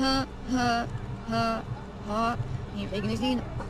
ha ha ha ha. You've taken.